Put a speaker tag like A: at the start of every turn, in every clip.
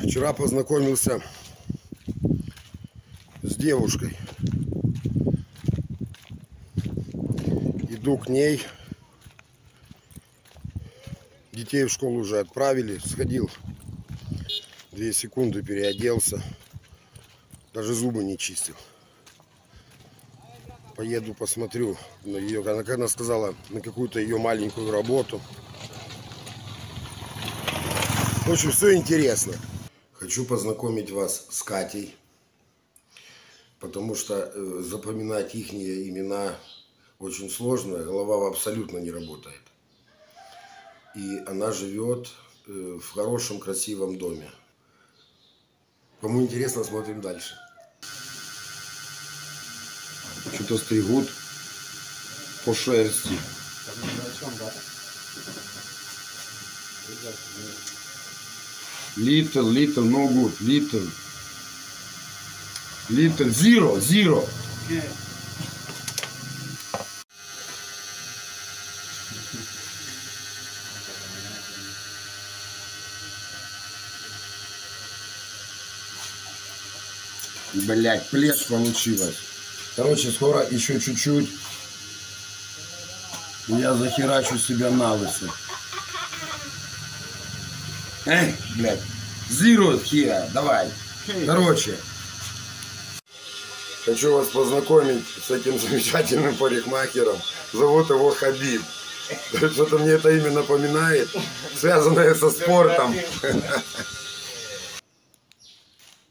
A: Вчера познакомился с девушкой. Иду к ней. Детей в школу уже отправили. Сходил. Две секунды переоделся. Даже зубы не чистил. Поеду посмотрю на ее. Она, она сказала на какую-то ее маленькую работу. В общем, все интересно. Хочу познакомить вас с Катей, потому что э, запоминать их имена очень сложно, голова абсолютно не работает. И она живет э, в хорошем, красивом доме. Кому интересно, смотрим дальше. Что-то стригут по шерсти. Little, little, no good. Little. Little, zero, zero. Блять, плешь получилось. Короче, скоро еще чуть-чуть. Я захерачу себя на лысо. Эй, блядь. Zero here, давай. Короче. Хочу вас познакомить с этим замечательным парикмахером. Зовут его Хабиб. Что-то мне это имя напоминает, связанное со спортом.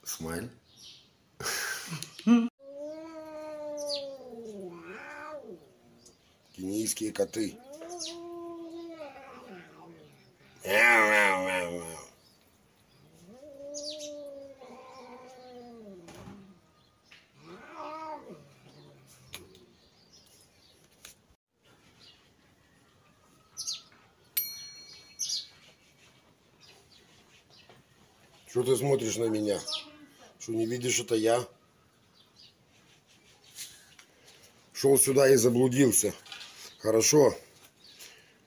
A: Смайль. Кенийские коты. Мяу, Что ты смотришь на меня? Что не видишь, это я? Шел сюда и заблудился. Хорошо.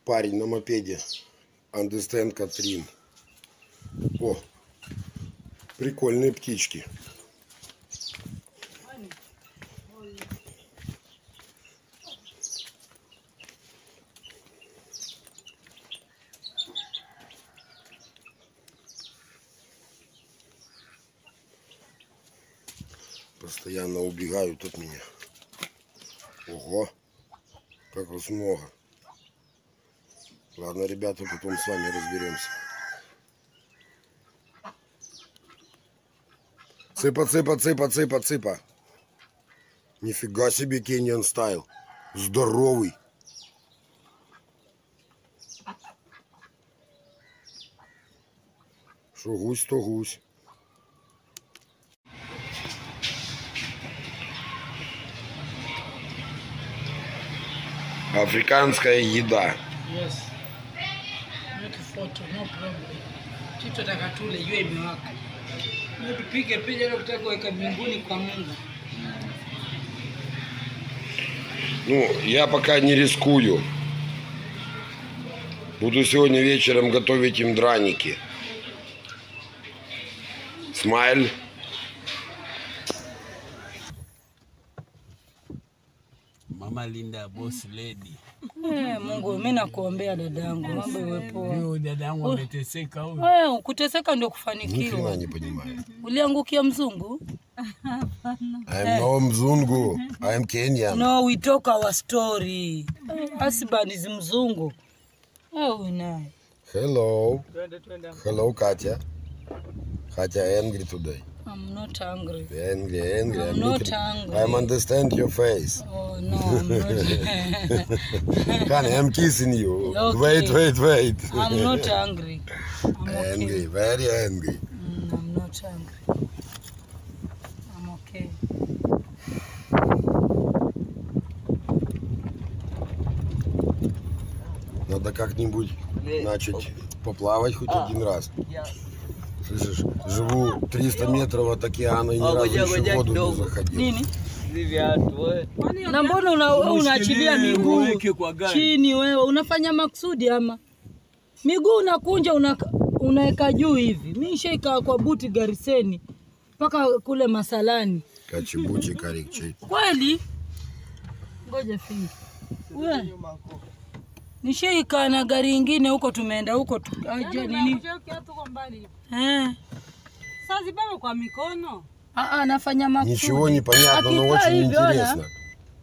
A: Парень на мопеде. Understand Катрин. О, прикольные птички. Постоянно убегают от меня. Ого, как вас много. Ладно, ребята, потом с вами разберемся. Цыпа, цыпа, цыпа, цыпа, цыпа. Нифига себе Кеньян стайл. Здоровый. Что гусь, то гусь. Африканская еда.
B: Yes. Make photo, no problem. Kitu nataka tule jua imewaka. Ndio tupige picha ile kutaka kuweka mbinguni kwa Mungu.
A: Ну, я пока не рискую. Буду сегодня вечером готовить им драники. Смайль.
C: Mama Linda boss lady.
B: Hey, Mungu mimi nakuombea dadangu, mambo iwe poa.
C: Yule dadangu oh. ameteseka huyu.
B: Wewe kuteseka ndio kufanikiwa. Uliangukia mzungu?
A: I am no mzungu. I am Kenyan.
B: No, we talk our story. Husband is mzungu. Ah, oh, no.
A: Hello. Hello Katya. Katya, I am here today.
B: I'm not hungry.
A: Angry, angry.
B: I'm
A: I'm
B: not
A: looking.
B: angry.
A: I'm understand your face.
B: Oh no, I'm not.
A: Honey, I'm kissing you.
B: Okay.
A: Wait, wait, wait.
B: I'm not angry. I'm okay.
A: angry, very angry.
B: Mm, I'm not angry. I'm okay.
A: Надо как-нибудь начать поплавать хоть один раз. Слышишь, живу 300 метров от океана и ни разу еще в воду не заходил.
B: Nini?
C: Viatu wewe.
B: Na mbona una, unaachilia miguu
C: Uweke kwa gari.
B: chini wewe? Unafanya maksudi ama? Miguu unakunja una, unaweka juu hivi. Mi nishaika kwa buti Gariseni mpaka kule Masalani.
A: Качебучи, карикчи.
B: Kweli? Ngoja fingi. We. Nishaika na gari ingine huko tumeenda huko tu. Aje nini? Eh.
D: Sasa zibebe kwa mikono.
B: Ah, ah, nafanya makusudi.
A: Ничего не понятно, но очень интересно.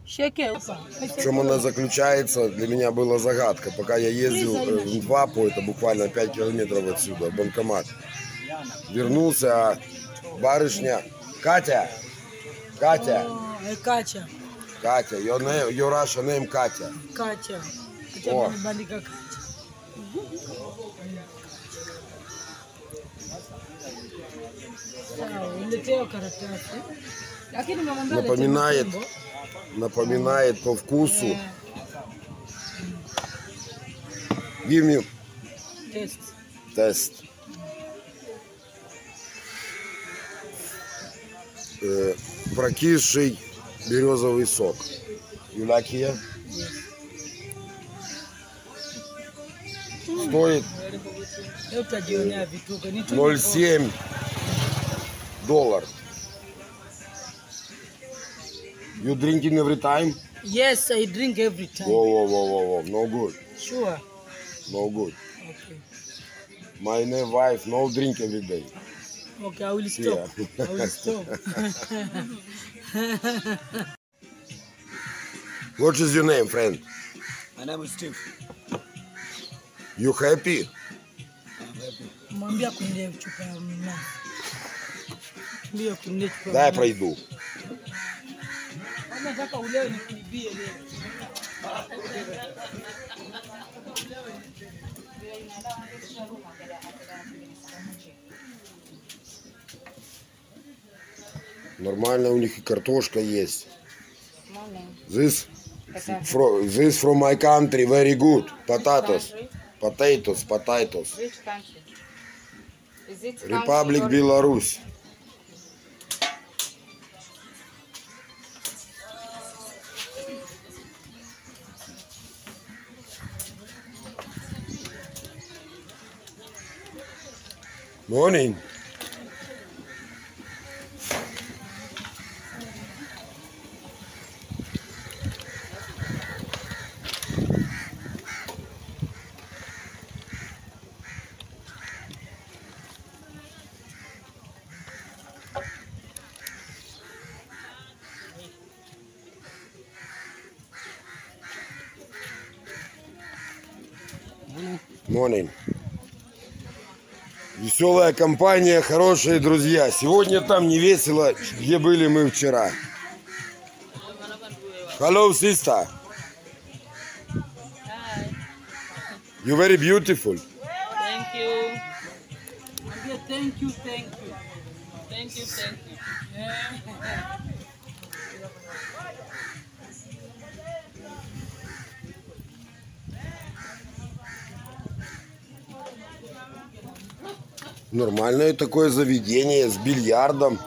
A: В чем она заключается, для меня была загадка. Пока я ездил э, в Нвапу, это буквально 5 километров отсюда, банкомат. Вернулся, а барышня, Катя, Катя,
B: Kacha.
A: Катя, your, name, your Russian name Катя.
B: Kacha.
A: Oh.
B: Lakini nimemwambia alete
A: Напоминает, напоминает по вкусу. Give me тест. Э, прокисший березовый сок. You like Стоит
B: Leo utajionea vituko. Ni tu-
A: 0,7 доллар. You drinking every time?
B: Yes, I drink every time.
A: Whoa, whoa, whoa, whoa, whoa. No good.
B: Sure.
A: No good.
B: Okay.
A: My new wife, no drink every day.
B: Okay, I will stop.
A: Yeah.
B: I will stop.
A: What is your name, friend?
C: My name is Steve.
B: Chupa ya
A: Дай пройду. Нормально у них и картошка есть. This, this from my country, very good. Potatoes. Potatoes, potatoes.
D: Which country? Is it
A: Republic
D: country or-
A: Беларусь. Morning. Morning. Веселая компания, хорошие друзья. Сегодня там не весело, где были мы вчера. Hello, sister. You very beautiful.
D: Thank you.
B: Thank you, thank you.
D: Thank you, thank you.
A: Нормальное такое заведение с бильярдом.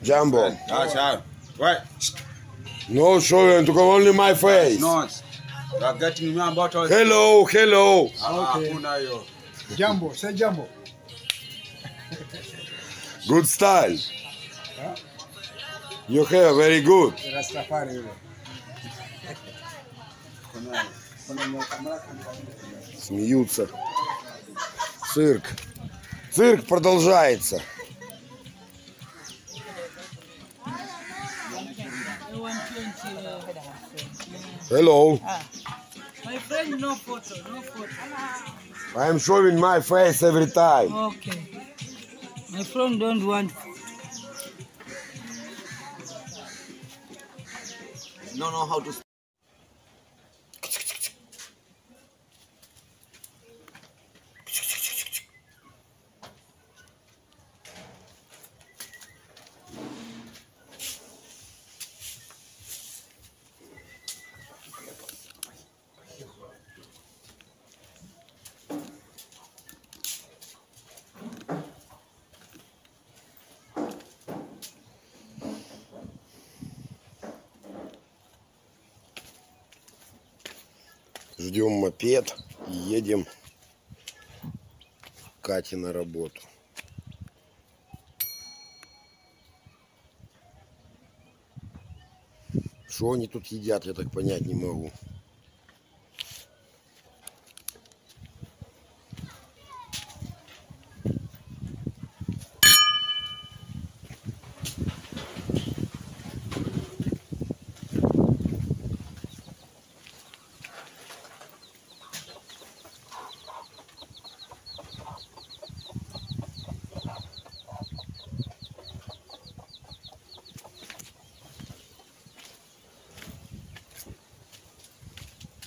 A: Джамбо.
E: Ah, child. What?
A: No showing, to only my face.
E: You me.
A: Hello, hello.
E: Ah.
F: Jambo, say jambo.
A: Good style. Your hair very good.
F: Rastafari.
A: Смеются. Цирк. Цирк продолжается.
B: I want 20. uh,
A: Hello.
B: My friend, no photo, no photo.
A: I am showing my face every time.
B: Okay. My friend don't want.
E: No, no, how to.
A: Ждем мопед и едем Кате на работу. Что они тут едят, я так понять не могу.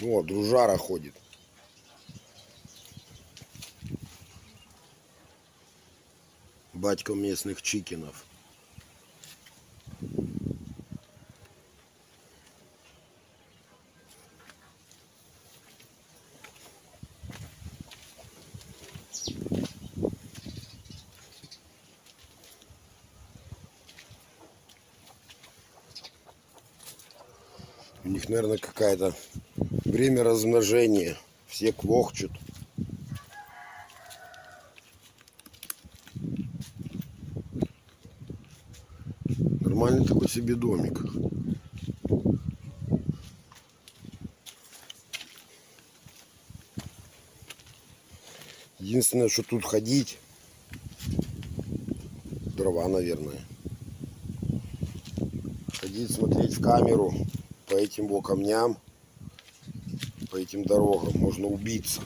A: О, дружара ходит. Батько местных чикенов. У них, наверное, какая-то время размножения. Все квохчут. Нормальный такой себе домик. Единственное, что тут ходить, дрова, наверное. Ходить, смотреть в камеру по этим вот камням, по этим дорогам можно убиться.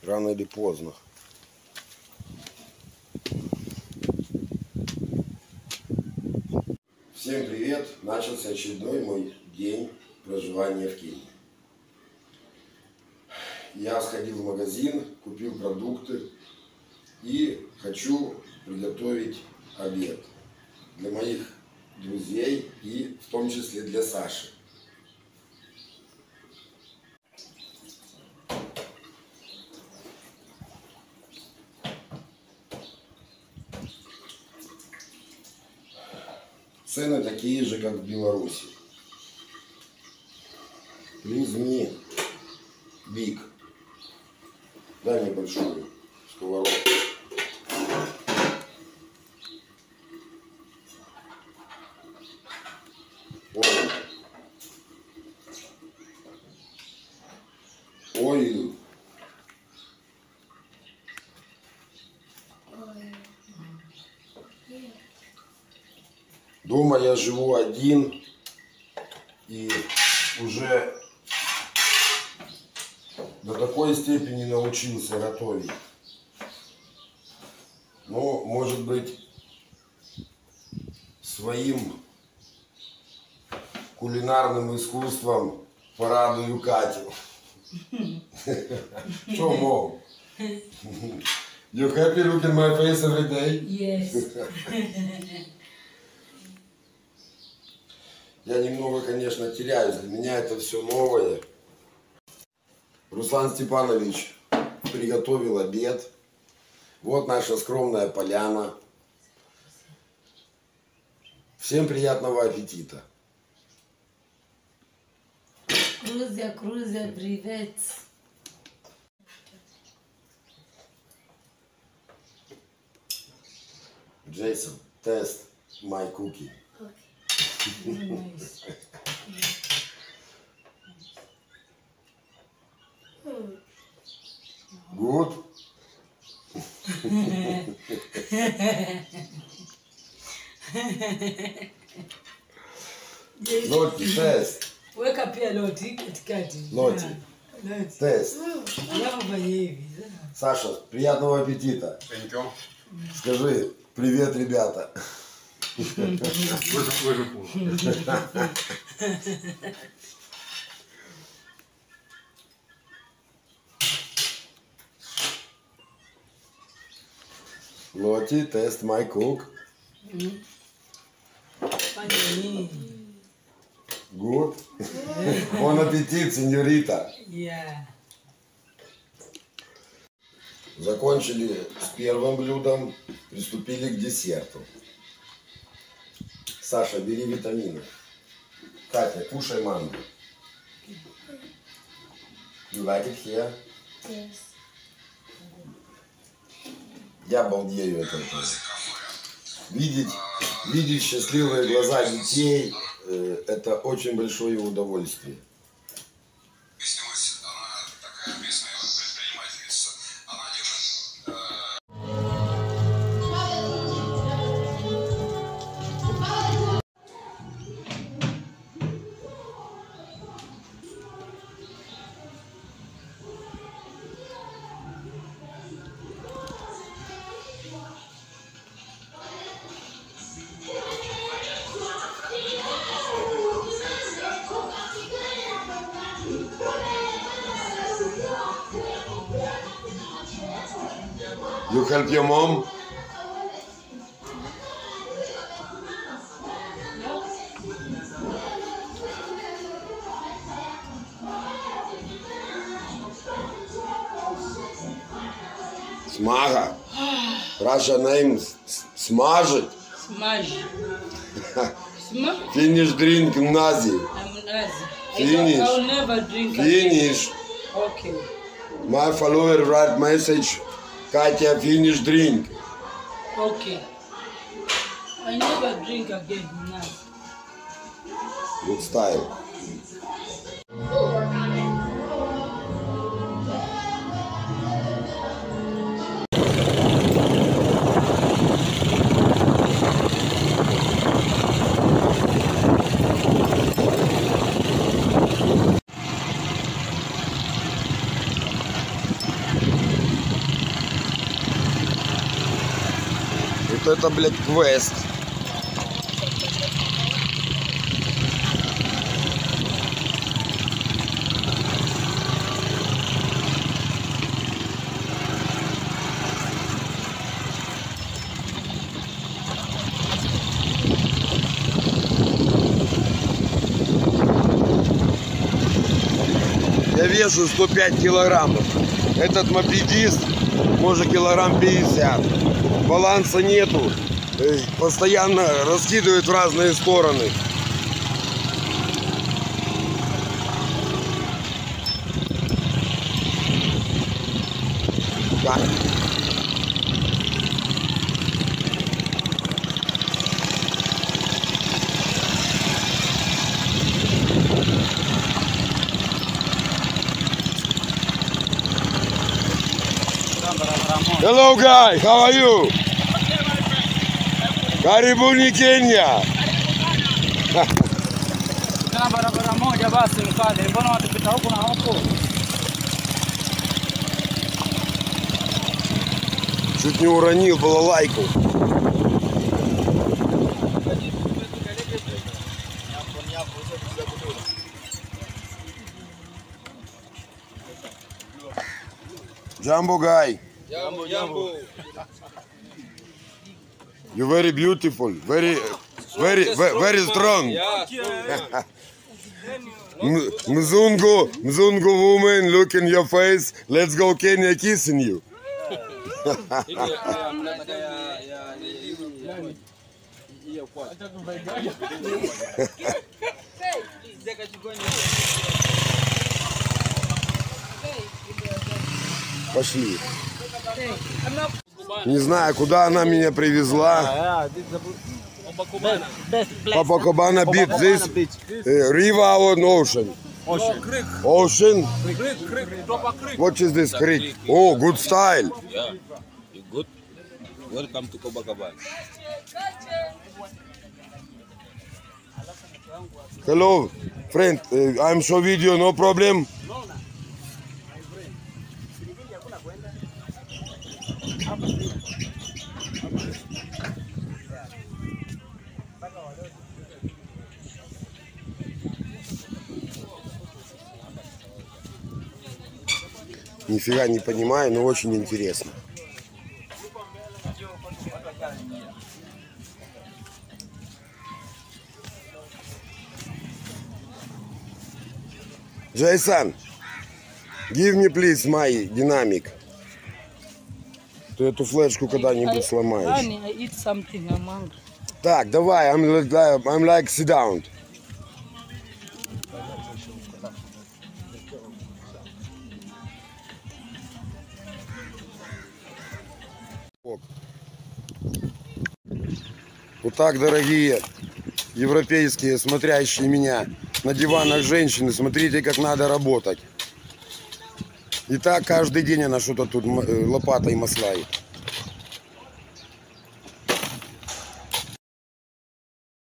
A: Рано или поздно. Всем привет! Начался очередной мой день проживания в Кении. Я сходил в магазин, купил продукты и хочу приготовить обед для моих друзей и в том числе для Саши. Цены такие же, как в Беларуси. Please me big. Дай мне Дома я живу один и уже до такой степени научился готовить. Но, может быть, своим кулинарным искусством порадую Катю. Что мол? You happy looking my face every day?
B: Yes.
A: Я немного, конечно, теряюсь. Для меня это все новое. Руслан Степанович приготовил обед. Вот наша скромная поляна. Всем приятного аппетита.
B: Крузя, Крузя, привет.
A: Джейсон, тест my cookie.
B: Nice.
A: Good? Loti, test.
B: Weka pia loti katikati.
A: Loti.
B: Ah, Loti.
A: Тест. Саша, приятного аппетита.
E: Thank you.
A: Скажи, привет, ребята.
E: Выжу, выжу.
A: Лоти, тест my
B: nini?
A: Good. Бон аппетит, сеньорита. Закончили с первым блюдом, приступили к десерту. Саша, бери витамины. Катя, кушай манго. You like it here?
G: Yes.
A: Я балдею от этого. Видеть, видеть счастливые глаза детей, э, это очень большое удовольствие. Your mom? Смага. Russia name Смажет.
B: Smash.
A: Finish drink Nazi. Finish.
B: again.
A: Finish.
B: Okay.
A: My follower write message. Katya finish drink.
B: Okay. I never drink again, Nazi.
A: Good style. Это, блядь, квест. Я вешу 105 килограммов. Этот мопедист может килограмм 50. Баланса нету. Э, Постоянно раскидывает в разные стороны. Так. Hello guy, how are you? Karibuni Kenya.
C: Tena barabara moja basi mkale, mbona watupita huku na huku?
A: Чуть не уронил балалайку. Jumbo guy.
C: Jambo jambo.
A: You very beautiful, very, very, very, very strong. M- Mzungu, Mzungu woman, look in your face. Let's go Kenya kissing you. Пошли. Не знаю, куда она меня привезла. Uh, ocean?
C: Ocean.
A: Ocean?
C: Creek, creek, proper creek.
A: What is this creek? Oh, good style.
H: Good? Welcome to Copacabana.
A: Hello, friend. Uh, I'm show video, no problem. Нифига не понимаю, но очень интересно. Джейсон, give me please my динамик. Ты эту флешку когда-нибудь сломаешь. Так, давай, I'm, I'm like sit down. Вот так, дорогие европейские, смотрящие меня на диванах женщины, смотрите, как надо работать. И так каждый день она что-то тут э, лопатой маслает.